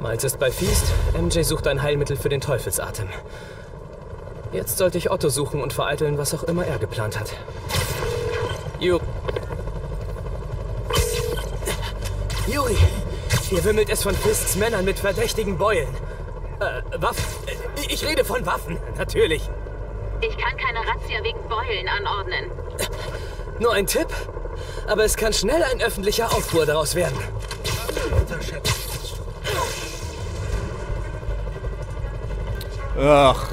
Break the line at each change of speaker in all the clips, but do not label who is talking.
Miles ist bei Feast, MJ sucht ein Heilmittel für den Teufelsatem. Jetzt sollte ich Otto suchen und vereiteln, was auch immer er geplant hat. Ju Juri, hier wimmelt es von Fists Männern mit verdächtigen Beulen. Äh, Waffen. Äh, Ich rede von Waffen, natürlich.
Ich kann keine Razzia wegen Beulen anordnen.
Nur ein Tipp, aber es kann schnell ein öffentlicher Aufruhr daraus werden.
Ach.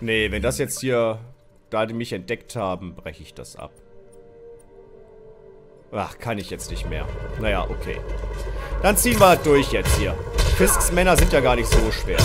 Nee, wenn das jetzt hier, da die mich entdeckt haben, breche ich das ab. Ach, kann ich jetzt nicht mehr. Naja, okay. Dann ziehen wir halt durch jetzt hier. Fisks Männer sind ja gar nicht so schwer.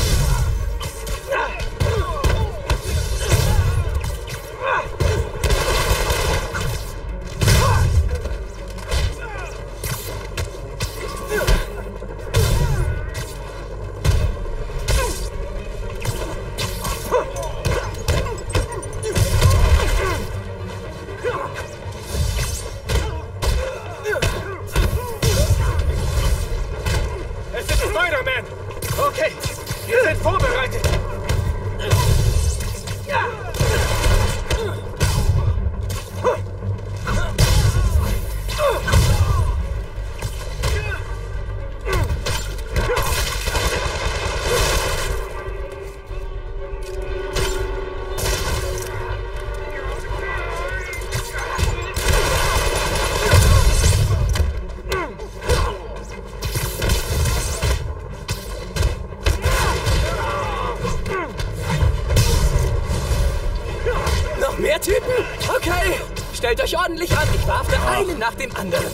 Dem anderen.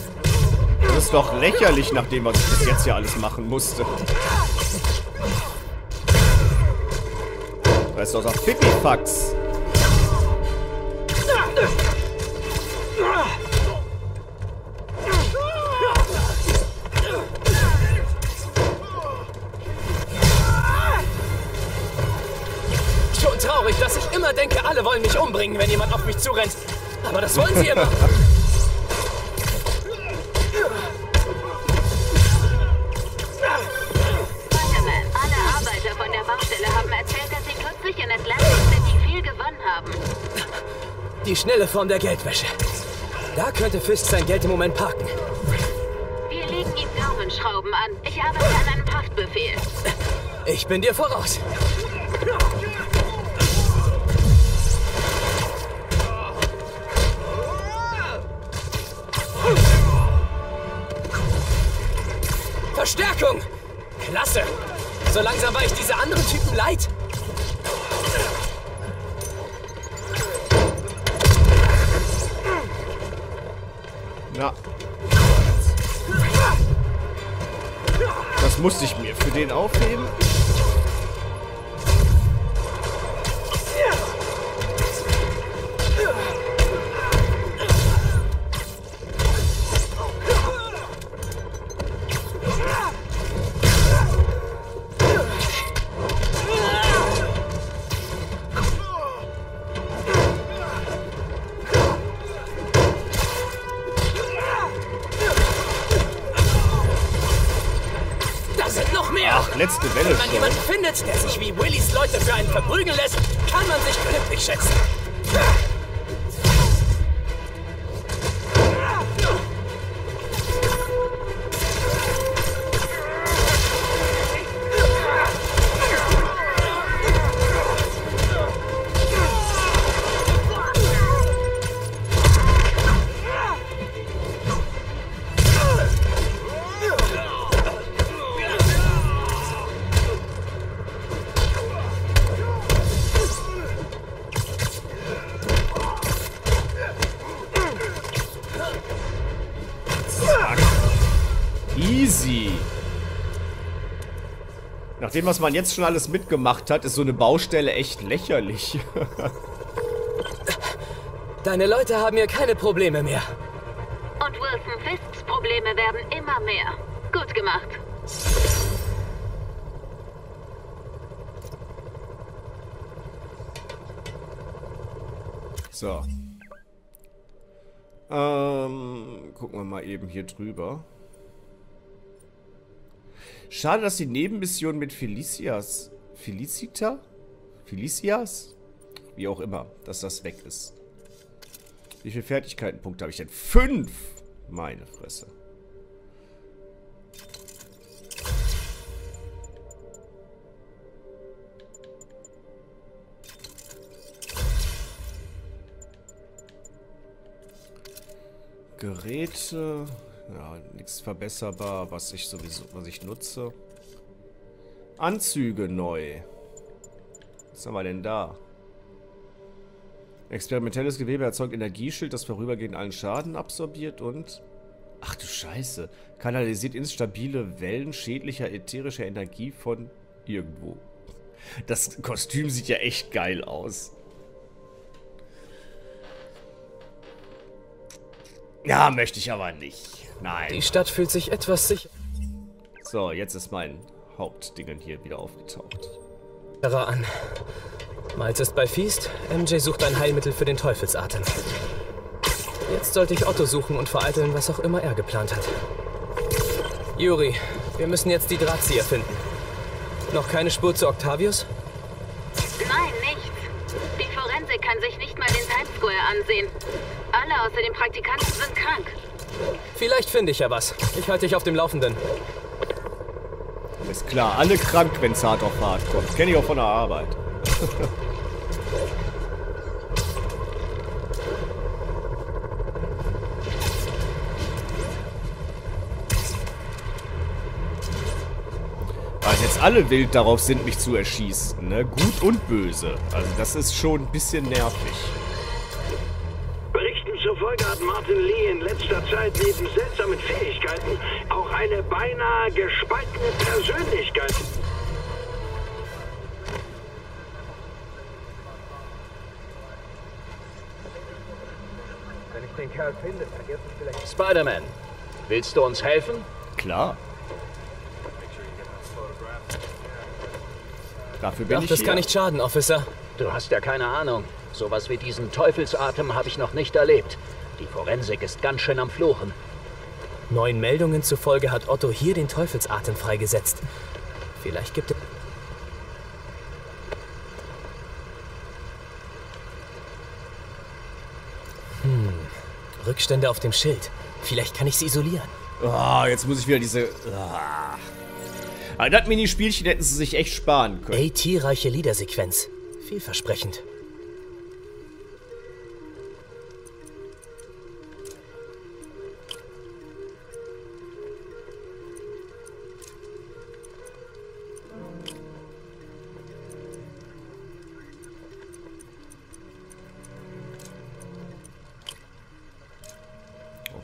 Das ist doch lächerlich, nachdem was ich bis jetzt hier alles machen musste. Da ist doch noch Pipifax.
Schon traurig, dass ich immer denke, alle wollen mich umbringen, wenn jemand auf mich zurennt. Aber das wollen sie immer. Die schnelle Form der Geldwäsche. Da könnte Fist sein Geld im Moment parken.
Wir legen ihm Daumenschrauben an. Ich arbeite an einem Haftbefehl.
Ich bin dir voraus. Verstärkung! Klasse! So langsam war ich diese anderen Typen leid.
Musste ich mir für den aufheben.
Findet, der sich wie Willys Leute für einen verprügeln lässt, kann man sich glücklich schätzen.
Dem, was man jetzt schon alles mitgemacht hat, ist so eine Baustelle echt lächerlich.
Deine Leute haben hier keine Probleme mehr.
Und Wilson Fisks Probleme werden immer mehr. Gut gemacht.
So. Ähm, gucken wir mal eben hier drüber. Schade, dass die Nebenmission mit Felicias... Felicita? Felicias? Wie auch immer, dass das weg ist. Wie viele Fertigkeitenpunkte habe ich denn? Fünf! Meine Fresse. Geräte. Ja, nichts verbesserbar, was ich sowieso, was ich nutze. Anzüge neu. Was haben wir denn da? Experimentelles Gewebe erzeugt Energieschild, das vorübergehend allen Schaden absorbiert und... Ach du Scheiße. Kanalisiert instabile Wellen schädlicher ätherischer Energie von irgendwo. Das Kostüm sieht ja echt geil aus. Ja, möchte ich aber nicht. Nein.
Die Stadt fühlt sich etwas sicherer
So, jetzt ist mein Hauptdingen hier wieder aufgetaucht.
an. Miles ist bei Feast, MJ sucht ein Heilmittel für den Teufelsatem. Jetzt sollte ich Otto suchen und vereiteln, was auch immer er geplant hat. Juri, wir müssen jetzt die Drahtzieher finden. Noch keine Spur zu Octavius?
Nein, nichts. Die Forensik kann sich nicht mal den Times Square ansehen. Außer den Praktikanten sind krank.
Vielleicht finde ich ja was. Ich halte dich auf dem Laufenden.
Ist klar, alle krank, wenn es hart auf hart kommt. Kenne ich auch von der Arbeit. Weil jetzt alle wild darauf sind, mich zu erschießen, ne? Gut und böse. Also das ist schon ein bisschen nervig.
Lee in letzter Zeit neben seltsamen Fähigkeiten auch eine beinahe gespaltene Persönlichkeit.
Wenn ich den Kerl finde, vergisst es vielleicht.
Spider-Man, willst du uns helfen?
Klar. Dafür bin
Ach,
ich
das
hier.
kann nicht schaden, Officer.
Du hast ja keine Ahnung. Sowas wie diesen Teufelsatem habe ich noch nicht erlebt. Die Forensik ist ganz schön am Fluchen.
Neuen Meldungen zufolge hat Otto hier den Teufelsatem freigesetzt. Vielleicht gibt es... Hm, Rückstände auf dem Schild. Vielleicht kann ich sie isolieren.
Ah, jetzt muss ich wieder diese... Ah. Aber das Minispielchen hätten sie sich echt sparen können.
AT-reiche Liedersequenz. Vielversprechend.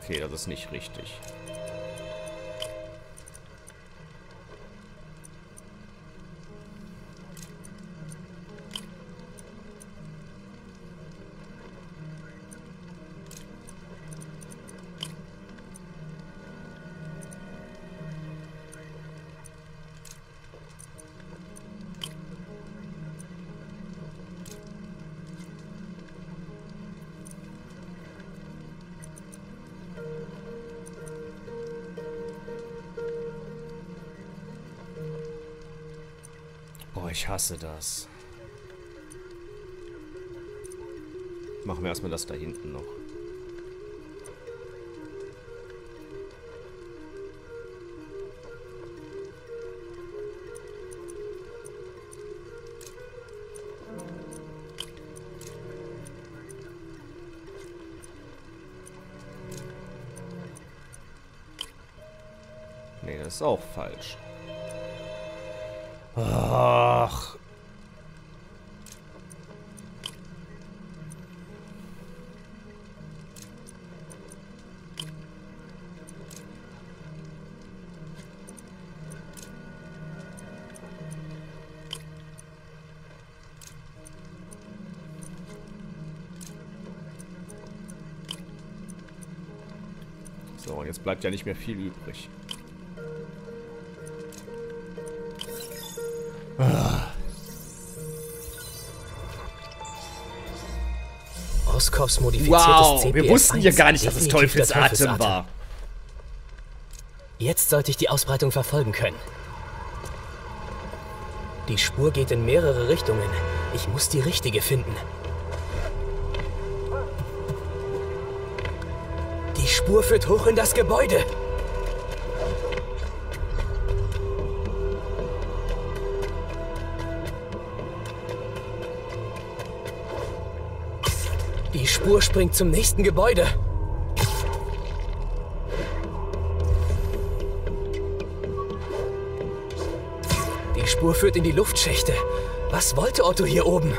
Okay, das ist nicht richtig. Boah, ich hasse das. Machen wir erstmal das da hinten noch. Nee, das ist auch falsch. Ach. So, jetzt bleibt ja nicht mehr viel übrig.
Oskovs modifiziertes
Wow,
CPF
wir wussten ja gar nicht, dass es Teufelsatem war.
Jetzt sollte ich die Ausbreitung verfolgen können. Die Spur geht in mehrere Richtungen. Ich muss die richtige finden. Die Spur führt hoch in das Gebäude. Spur springt zum nächsten Gebäude. Die Spur führt in die Luftschächte. Was wollte Otto hier oben?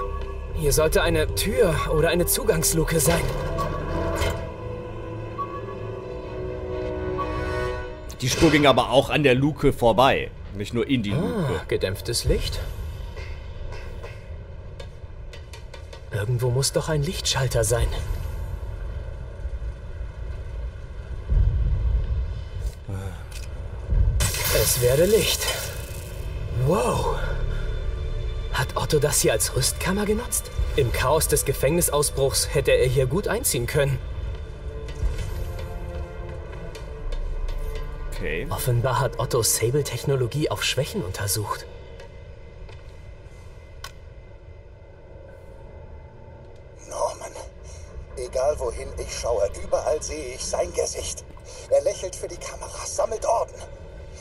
Hier sollte eine Tür oder eine Zugangsluke sein.
Die Spur ging aber auch an der Luke vorbei. Nicht nur in die
Ah,
Luke.
gedämpftes Licht. Irgendwo muss doch ein Lichtschalter sein. Es werde Licht. Wow. Hat Otto das hier als Rüstkammer genutzt? Im Chaos des Gefängnisausbruchs hätte er hier gut einziehen können.
Okay.
Offenbar hat Otto Sable-Technologie auf Schwächen untersucht.
Norman. Egal wohin ich schaue, überall sehe ich sein Gesicht. Er lächelt für die Kamera, sammelt Orden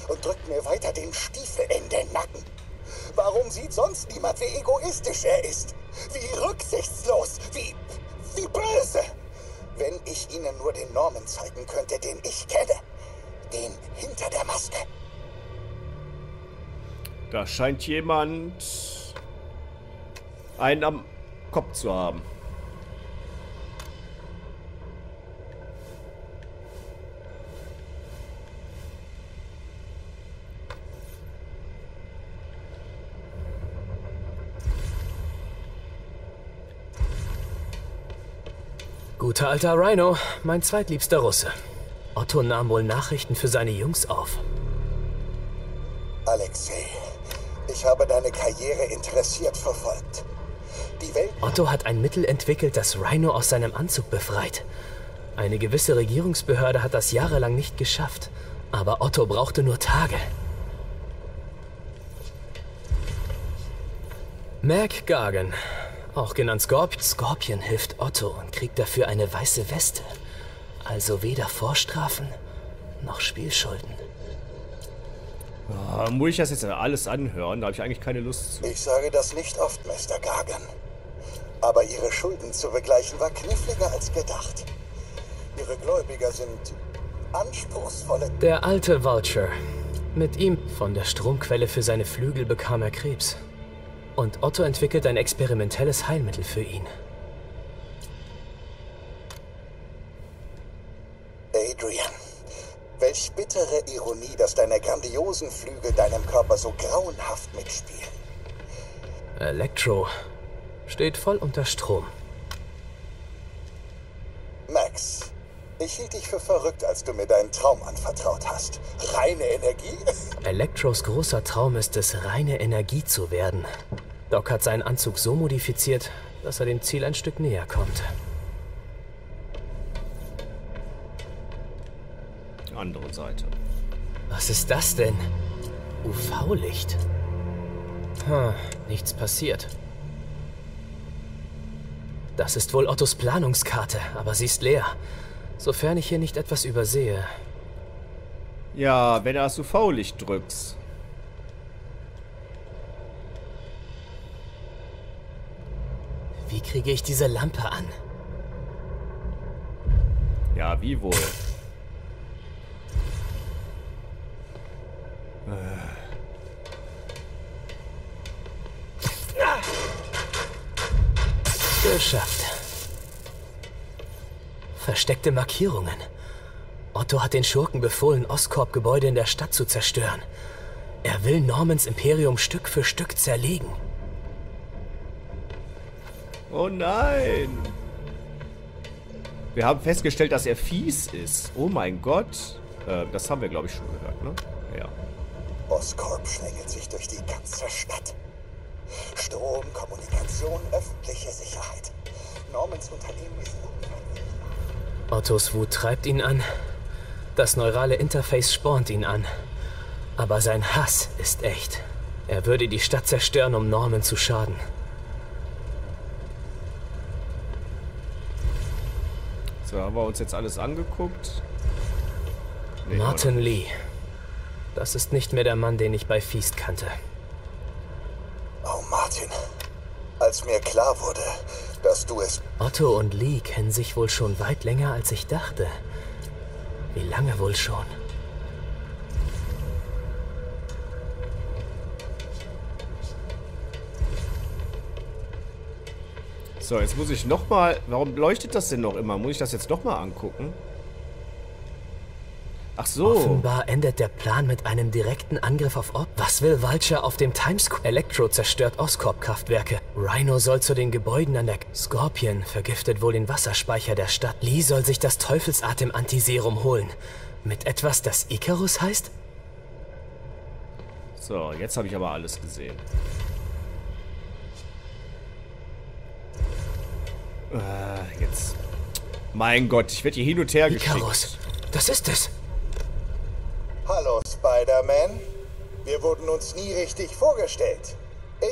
und drückt mir weiter den Stiefel in den Nacken. Warum sieht sonst niemand, wie egoistisch er ist? Wie rücksichtslos, wie, wie böse? Wenn ich Ihnen nur den Norman zeigen könnte, den ich kenne. Den hinter der Maske.
Da scheint jemand einen am Kopf zu haben.
Guter alter Rhino, mein zweitliebster Russe. Otto nahm wohl Nachrichten für seine Jungs auf.
Alexei, ich habe deine Karriere interessiert verfolgt. Die Welt
Otto hat ein Mittel entwickelt, das Rhino aus seinem Anzug befreit. Eine gewisse Regierungsbehörde hat das jahrelang nicht geschafft. Aber Otto brauchte nur Tage. Mac Gargan, auch genannt Scorpion. Scorpion hilft Otto und kriegt dafür eine weiße Weste. Also weder Vorstrafen noch Spielschulden.
Ah, muss ich das jetzt alles anhören? Da habe ich eigentlich keine Lust zu.
Ich sage das nicht oft, Mr. Gargan. Aber Ihre Schulden zu begleichen war kniffliger als gedacht. Ihre Gläubiger sind anspruchsvolle.
Der alte Vulture. Mit ihm von der Stromquelle für seine Flügel bekam er Krebs. Und Otto entwickelt ein experimentelles Heilmittel für ihn.
Adrian, welch bittere Ironie, dass deine grandiosen Flügel deinem Körper so grauenhaft mitspielen.
Electro steht voll unter Strom.
Max, ich hielt dich für verrückt, als du mir deinen Traum anvertraut hast. Reine Energie?
Electros großer Traum ist es, reine Energie zu werden. Doc hat seinen Anzug so modifiziert, dass er dem Ziel ein Stück näher kommt.
Andere Seite.
Was ist das denn? UV-Licht. Hm, nichts passiert. Das ist wohl Ottos Planungskarte, aber sie ist leer. Sofern ich hier nicht etwas übersehe.
Ja, wenn du das UV-Licht drückst.
Kriege ich diese Lampe an?
Ja, wie wohl?
Geschafft. Versteckte Markierungen. Otto hat den Schurken befohlen, Oscorp-Gebäude in der Stadt zu zerstören. Er will Normans Imperium Stück für Stück zerlegen.
Oh nein! Wir haben festgestellt, dass er fies ist. Oh mein Gott. Äh, das haben wir, glaube ich, schon gehört, ne? Ja.
Oscorp schlängelt sich durch die ganze Stadt. Strom, Kommunikation, öffentliche Sicherheit. Normans Unternehmen ist
Ottos Wut treibt ihn an. Das neurale Interface spornt ihn an. Aber sein Hass ist echt. Er würde die Stadt zerstören, um Norman zu schaden.
So, haben wir uns jetzt alles angeguckt. Nee,
Martin Lee. Das ist nicht mehr der Mann, den ich bei Feast kannte.
Oh, Martin. Als mir klar wurde, dass du es
Otto und Lee kennen sich wohl schon weit länger, als ich dachte. Wie lange wohl schon?
So, jetzt muss ich nochmal... Warum leuchtet das denn noch immer? Muss ich das jetzt nochmal angucken? Ach so.
Offenbar endet der Plan mit einem direkten Angriff auf Orb. Was will Vulture auf dem Times Square? Elektro zerstört Oscorp-Kraftwerke. Rhino soll zu den Gebäuden an der... K Scorpion vergiftet wohl den Wasserspeicher der Stadt. Lee soll sich das Teufelsatem-Antiserum holen. Mit etwas, das Icarus heißt?
So, jetzt habe ich aber alles gesehen. Äh, jetzt. Mein Gott, ich werde hier hin und her
Icarus.
geschickt.
Das ist es.
Hallo, Spider-Man. Wir wurden uns nie richtig vorgestellt.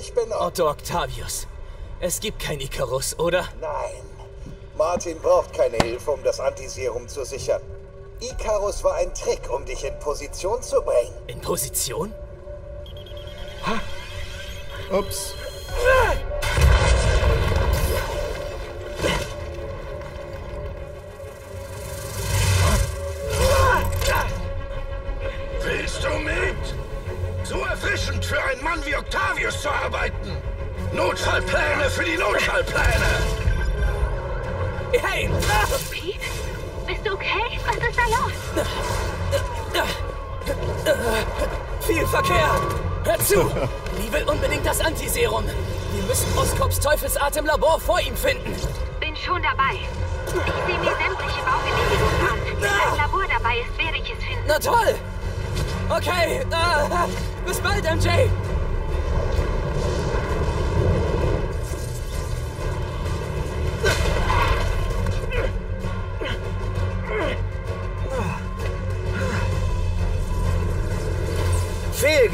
Ich bin Otto.
Otto Octavius. Es gibt kein Icarus, oder?
Nein. Martin braucht keine Hilfe, um das Antiserum zu sichern. Icarus war ein Trick, um dich in Position zu bringen.
In Position?
Ups.
Notfallpläne für die Notfallpläne.
Hey!
Pete? Bist du okay? Was ist da los?
Viel Verkehr! Hör zu! Lee will unbedingt das Antiserum. Wir müssen Oscorps Teufelsatem-Labor vor ihm finden.
Bin schon dabei. Ich sehe mir sämtliche Baugenehmigungen an. Wenn ein Labor dabei ist, werde ich es finden.
Na toll! Okay, äh, bis bald, MJ!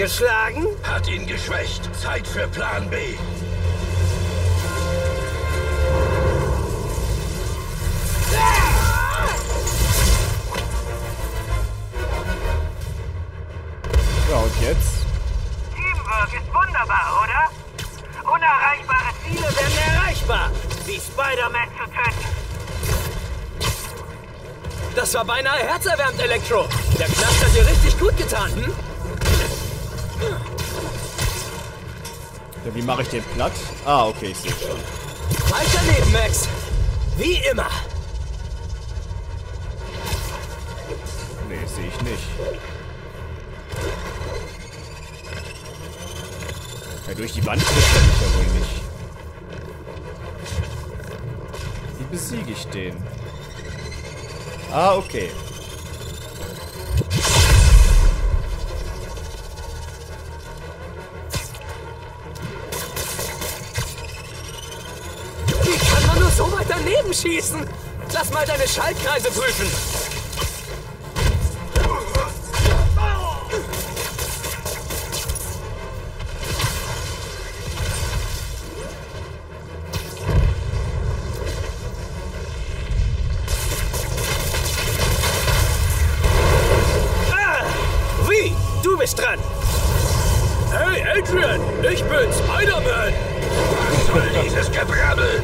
Fehlgeschlagen?
Hat ihn geschwächt. Zeit für Plan B.
Ja, und jetzt?
Teamwork ist wunderbar, oder? Unerreichbare Ziele werden erreichbar, wie Spider-Man zu töten.
Das war beinahe herzerwärmt, Elektro. Der Knast hat dir richtig gut getan, hm?
Ja, wie mache ich den platt? Ah, okay, ich sehe schon.
Weiter neben, Max. Wie immer.
Nee, sehe ich nicht. Ja, durch die Wand trifft er mich ja wohl nicht. Wie besiege ich den? Ah, okay.
So weit daneben schießen? Lass mal deine Schaltkreise prüfen.
Ah! Wie? Du bist dran.
Hey, Adrian, ich bin Spider-Man.
Soll dieses Gebrabbel?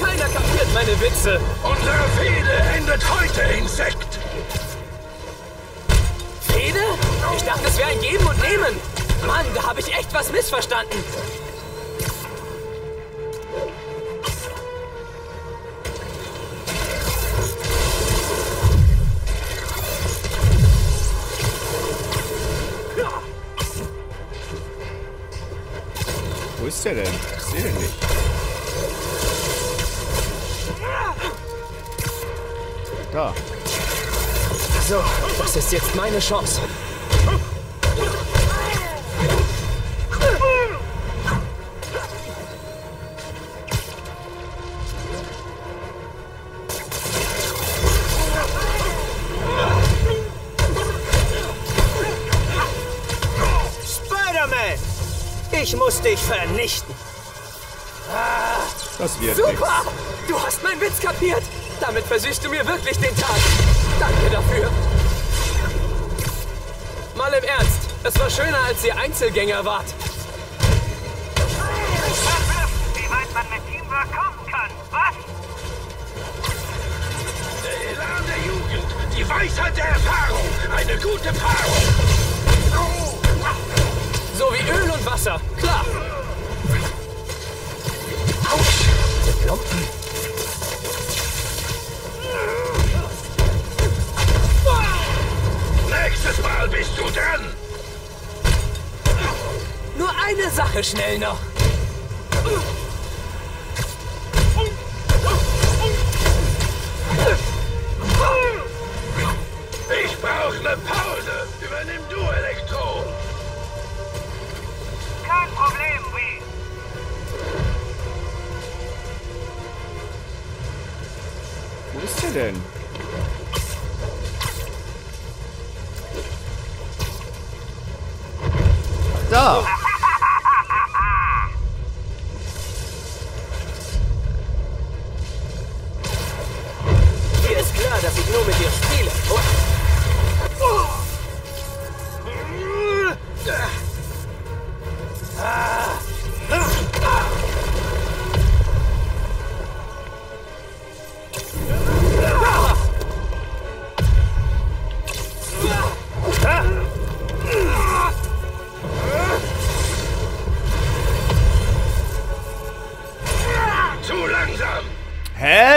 Keiner kapiert meine Witze.
Unsere Fehde endet heute, Insekt.
Fehde? Ich dachte, es wäre ein Geben und Nehmen. Mann, da habe ich echt was missverstanden.
Wo ist der denn? Ich sehe den nicht. Da.
So, das ist jetzt meine Chance.
Spider-Man! Ich muss dich vernichten.
Das wird.
Super! Du hast meinen Witz kapiert! Damit versüßt du mir wirklich den Tag. Danke dafür. Mal im Ernst, es war schöner, als ihr Einzelgänger wart.
Wie weit man mit Teamwork kommen kann, was?
Der Elan der Jugend, die Weisheit der Erfahrung, eine gute Paarung.
So wie Öl und Wasser, klar. Autsch, diese
Nächstes Mal bist du dran.
Nur eine Sache schnell noch.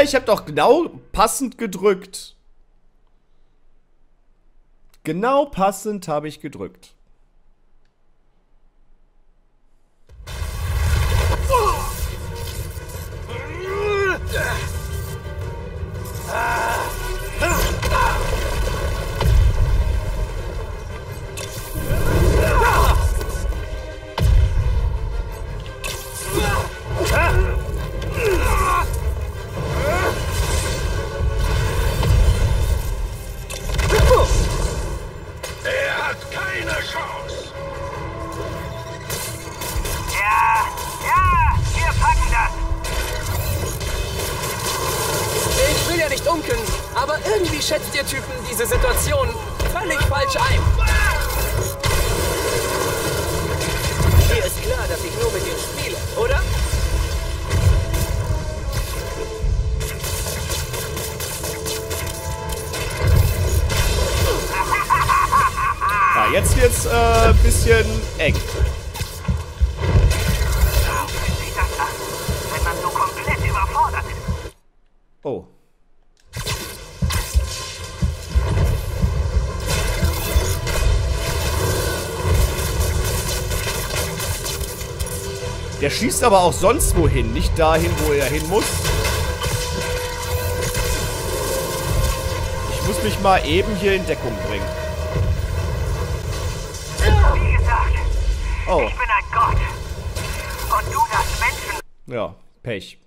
Ich
habe doch genau passend gedrückt. Genau passend habe ich gedrückt.
Irgendwie schätzt ihr Typen diese Situation völlig falsch ein. Dir ist klar, dass ich nur mit dir spiele, oder?
Ja, jetzt wird's äh, ein bisschen eng. Der schießt aber auch sonst wohin, nicht dahin, wo er hin muss. Ich muss mich mal eben hier in Deckung bringen.
Wie gesagt,
Oh,
ich bin ein Gott. Und du das Menschen.
ja, Pech.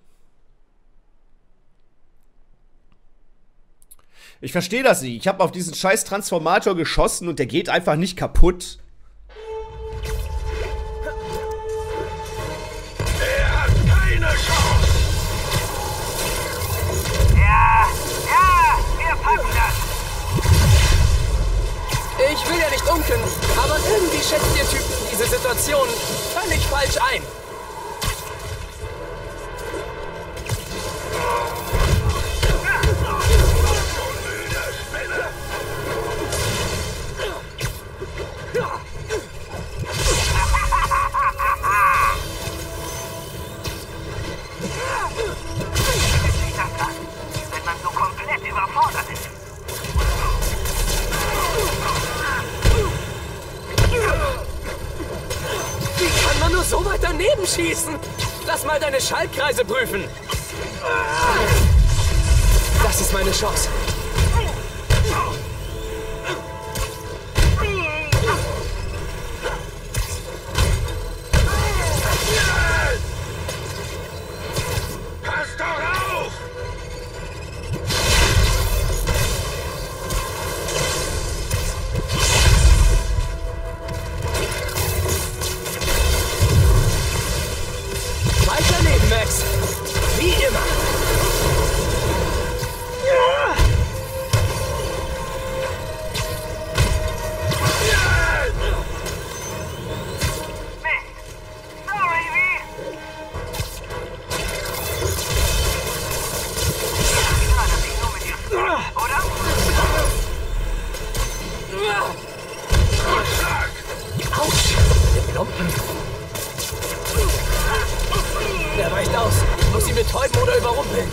Ich verstehe das nicht. Ich habe auf diesen scheiß Transformator geschossen und der geht einfach nicht kaputt.
Schätzt ihr Typen diese Situation völlig falsch ein. Daneben schießen? Lass mal deine Schaltkreise prüfen. Das ist meine Chance. Lumpen. Der weicht aus. Ich muss ihn betäuben oder überrumpeln.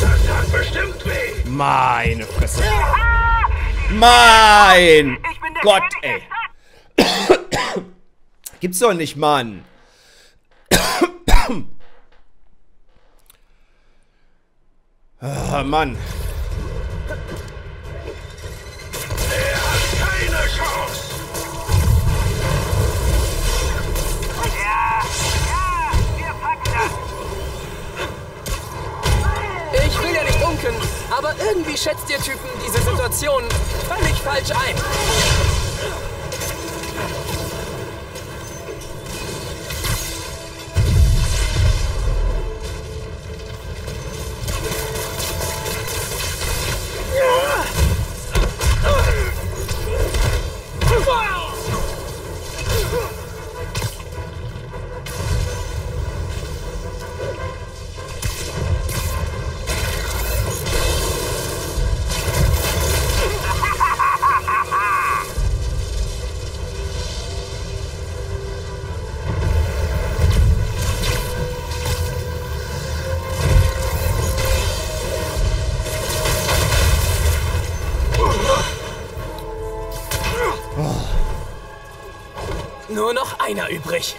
Das tat bestimmt weh.
Meine Fresse. Mein
Ich bin der
Gott, ey. Gibt's doch nicht, Mann. Ah, Mann.
Er hat keine Chance.
Ja, ja, wir packen das.
Ich will ja nicht unken, aber irgendwie schätzt ihr Typen diese Situation völlig falsch ein. Einer übrig.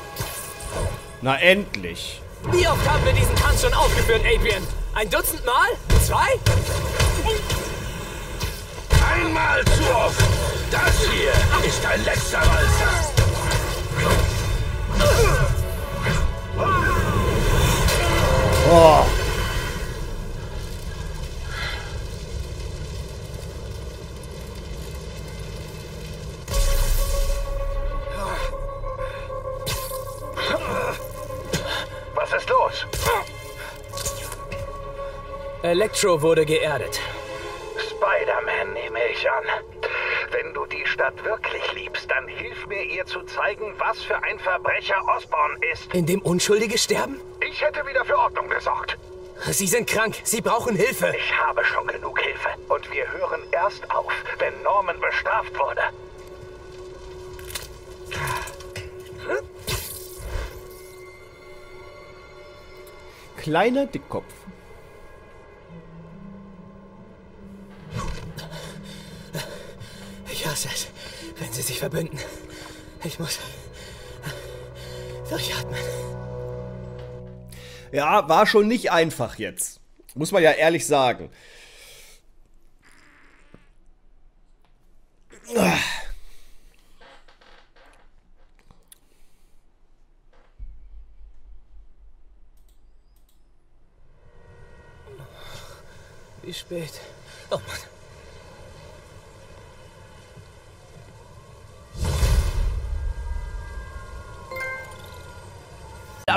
Na endlich.
Wie oft haben wir diesen Tanz schon aufgeführt, Adrian? Ein Dutzend Mal? Zwei?
Einmal zu oft. Das hier ist ein letzter Walzer.
Oh.
Electro wurde geerdet.
Spider-Man nehme ich an. Wenn du die Stadt wirklich liebst, dann hilf mir ihr zu zeigen, was für ein Verbrecher Osborn ist.
In dem Unschuldige sterben?
Ich hätte wieder für Ordnung gesorgt.
Sie sind krank. Sie brauchen Hilfe.
Ich habe schon genug Hilfe. Und wir hören erst auf, wenn Norman bestraft wurde.
Kleiner Dickkopf.
Es, wenn sie sich verbünden. Ich muss durchatmen.
Ja, war schon nicht einfach jetzt. Muss man ja ehrlich sagen.
Wie spät?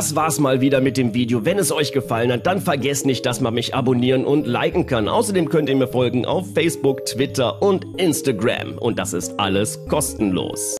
Das war's mal wieder mit dem Video. Wenn es euch gefallen hat, dann vergesst nicht, dass man mich abonnieren und liken kann. Außerdem könnt ihr mir folgen auf Facebook, Twitter und Instagram. Und das ist alles kostenlos.